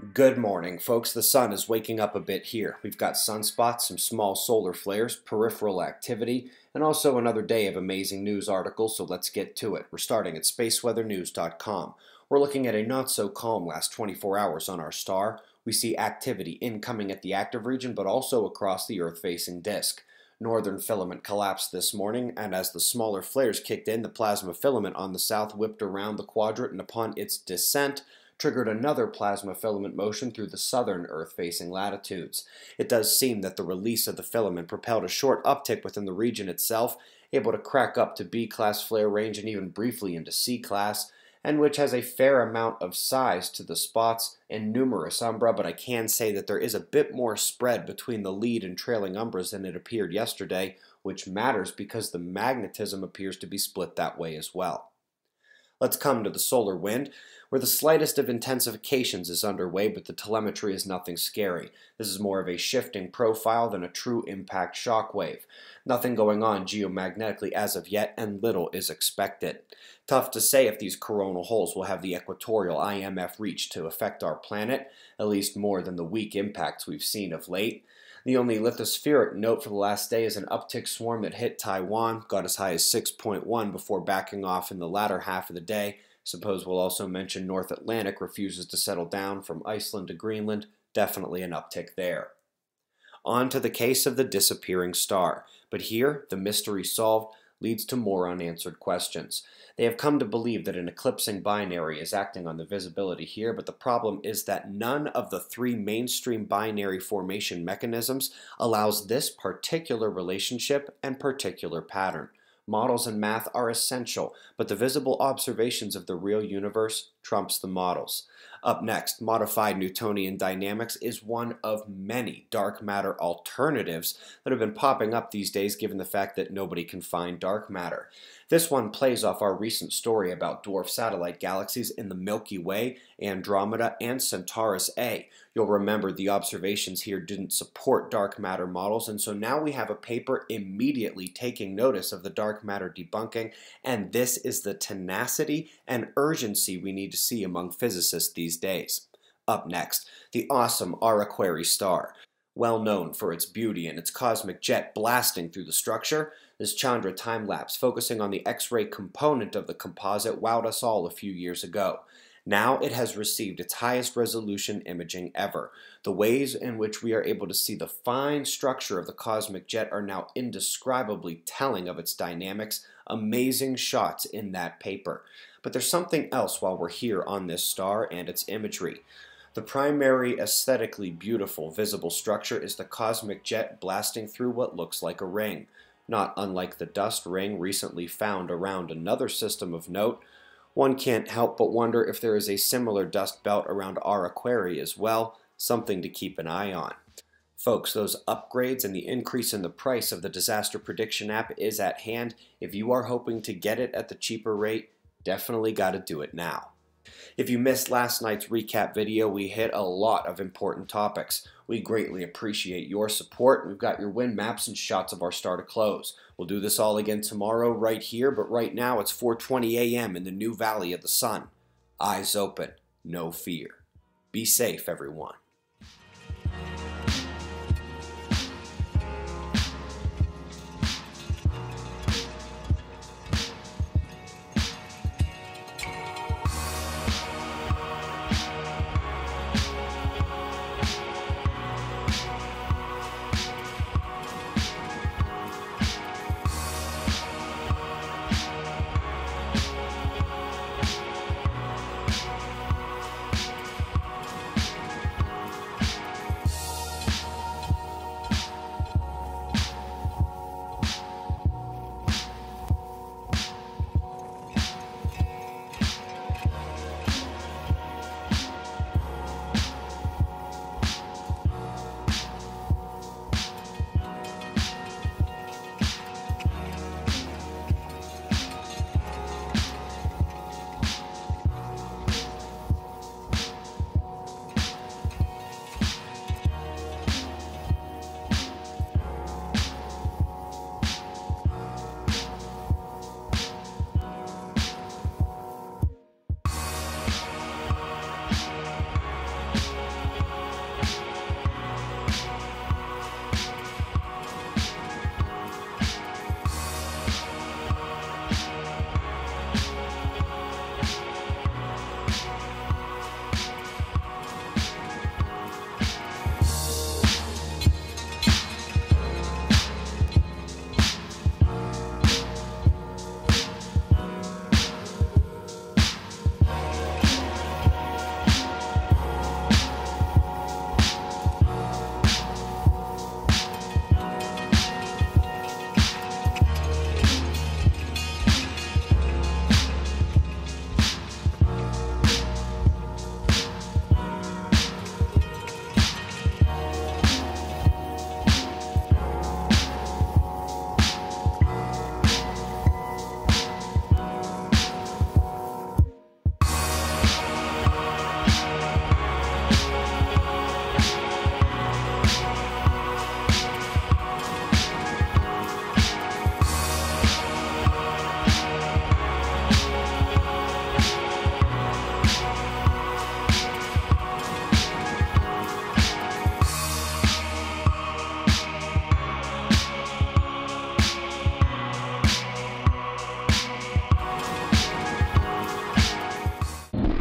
Good morning, folks. The sun is waking up a bit here. We've got sunspots, some small solar flares, peripheral activity, and also another day of amazing news articles, so let's get to it. We're starting at spaceweathernews.com. We're looking at a not so calm last 24 hours on our star. We see activity incoming at the active region, but also across the Earth facing disk. Northern filament collapsed this morning, and as the smaller flares kicked in, the plasma filament on the south whipped around the quadrant, and upon its descent, triggered another plasma filament motion through the southern Earth-facing latitudes. It does seem that the release of the filament propelled a short uptick within the region itself, able to crack up to B-class flare range and even briefly into C-class, and which has a fair amount of size to the spots and numerous umbra, but I can say that there is a bit more spread between the lead and trailing umbras than it appeared yesterday, which matters because the magnetism appears to be split that way as well. Let's come to the solar wind where the slightest of intensifications is underway, but the telemetry is nothing scary. This is more of a shifting profile than a true impact shock wave. Nothing going on geomagnetically as of yet, and little is expected. Tough to say if these coronal holes will have the equatorial IMF reach to affect our planet, at least more than the weak impacts we've seen of late. The only lithospheric note for the last day is an uptick swarm that hit Taiwan, got as high as 6.1 before backing off in the latter half of the day, Suppose we'll also mention North Atlantic refuses to settle down from Iceland to Greenland, definitely an uptick there. On to the case of the disappearing star, but here, the mystery solved leads to more unanswered questions. They have come to believe that an eclipsing binary is acting on the visibility here, but the problem is that none of the three mainstream binary formation mechanisms allows this particular relationship and particular pattern. Models and math are essential, but the visible observations of the real universe trumps the models. Up next, modified Newtonian dynamics is one of many dark matter alternatives that have been popping up these days given the fact that nobody can find dark matter. This one plays off our recent story about dwarf satellite galaxies in the Milky Way, Andromeda, and Centaurus A. You'll remember the observations here didn't support dark matter models, and so now we have a paper immediately taking notice of the dark matter debunking, and this is the tenacity and urgency we need to see among physicists these days. Up next, the awesome R Aquarii star. Well known for its beauty and its cosmic jet blasting through the structure, this Chandra time lapse focusing on the X-ray component of the composite wowed us all a few years ago. Now it has received its highest resolution imaging ever. The ways in which we are able to see the fine structure of the cosmic jet are now indescribably telling of its dynamics. Amazing shots in that paper. But there's something else while we're here on this star and its imagery. The primary aesthetically beautiful visible structure is the cosmic jet blasting through what looks like a ring. Not unlike the dust ring recently found around another system of note, one can't help but wonder if there is a similar dust belt around R Aquarii as well, something to keep an eye on. Folks, those upgrades and the increase in the price of the disaster prediction app is at hand. If you are hoping to get it at the cheaper rate, definitely got to do it now. If you missed last night's recap video, we hit a lot of important topics. We greatly appreciate your support. We've got your wind maps and shots of our star to close. We'll do this all again tomorrow right here, but right now it's 4:20 a.m. in the new Valley of the Sun. Eyes open, no fear. Be safe, everyone.